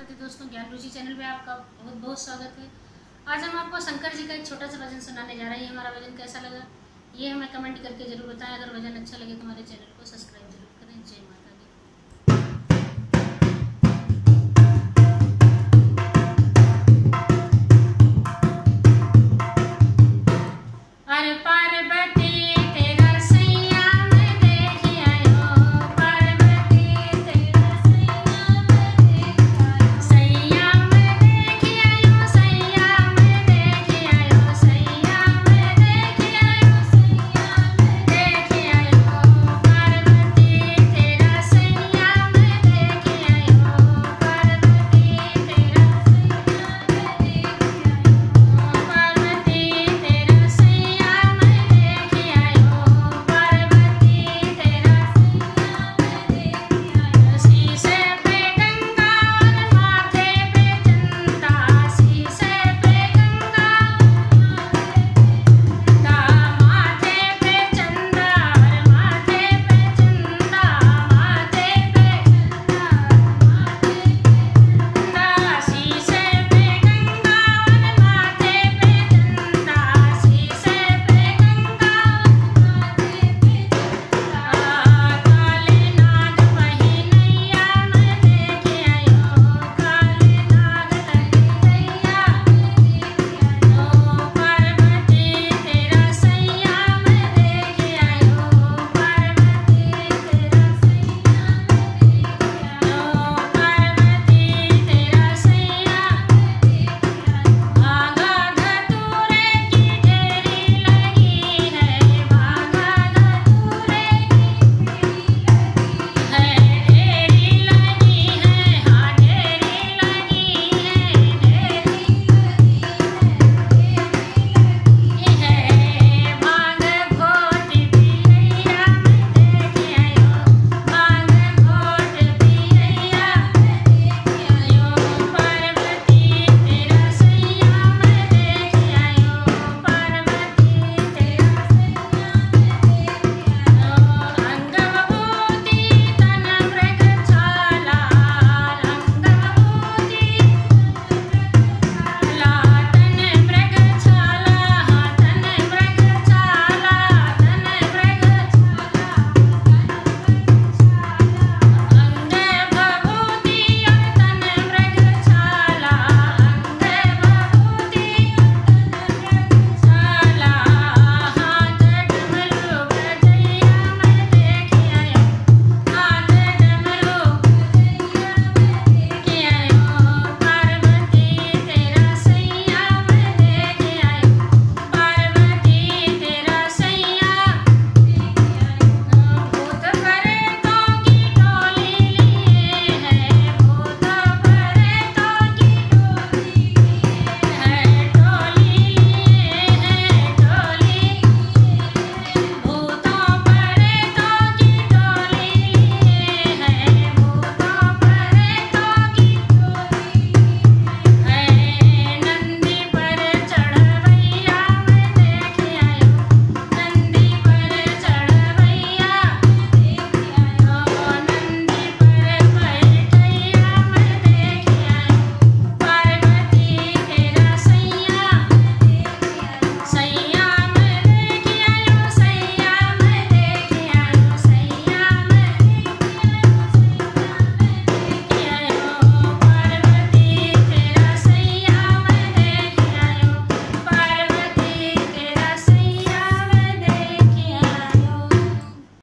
माता दोस्तों, ज्ञान रुचि चैनल में आपका बहुत बहुत स्वागत है। आज हम आपको शंकर जी का एक छोटा सा भजन सुनाने जा रहे हैं। हमारा भजन कैसा लगा? ये हमें कमेंट करके ज़रूर बताएँ। अगर भजन अच्छा लगे तो हमारे चैनल को सब्सक्राइब ज़रूर करें। जय माता